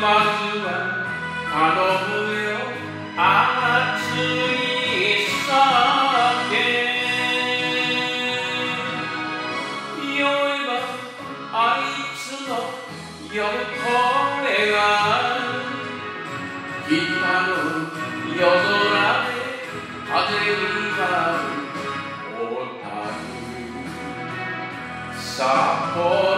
のすだれの向こうに一つ赤い提灯寂しく揺れているおかみさんまずは頼むよ熱い酒酔えばあいつの夜声が北の夜空で風に舞う小樽札幌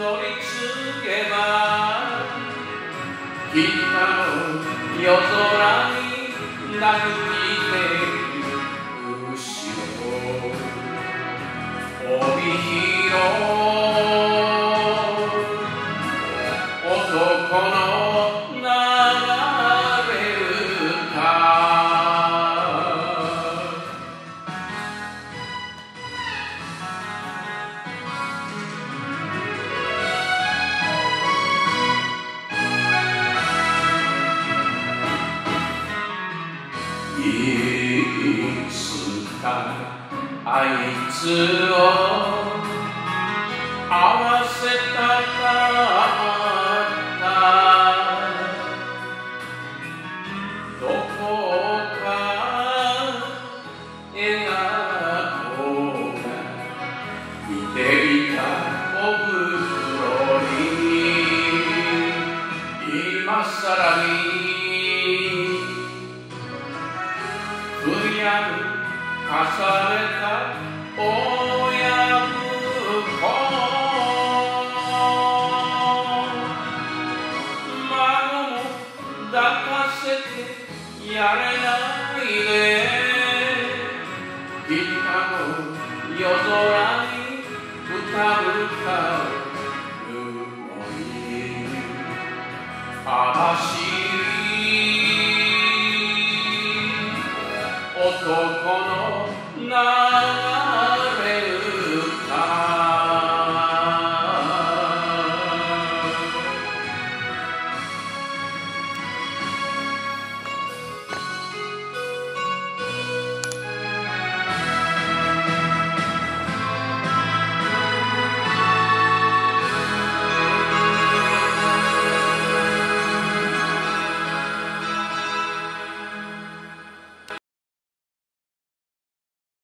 乗り継げば北の夜空に泣いいつかあいつを合わせたかかされた親子孫も抱かせてやれないで。今の夜空に歌う歌う思い話し